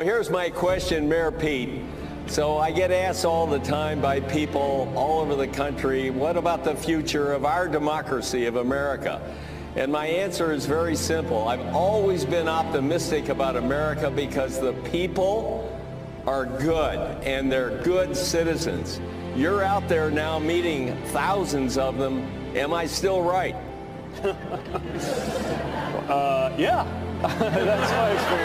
Here's my question, Mayor Pete. So I get asked all the time by people all over the country, what about the future of our democracy, of America? And my answer is very simple. I've always been optimistic about America because the people are good and they're good citizens. You're out there now meeting thousands of them. Am I still right? Uh, yeah, that's my experience.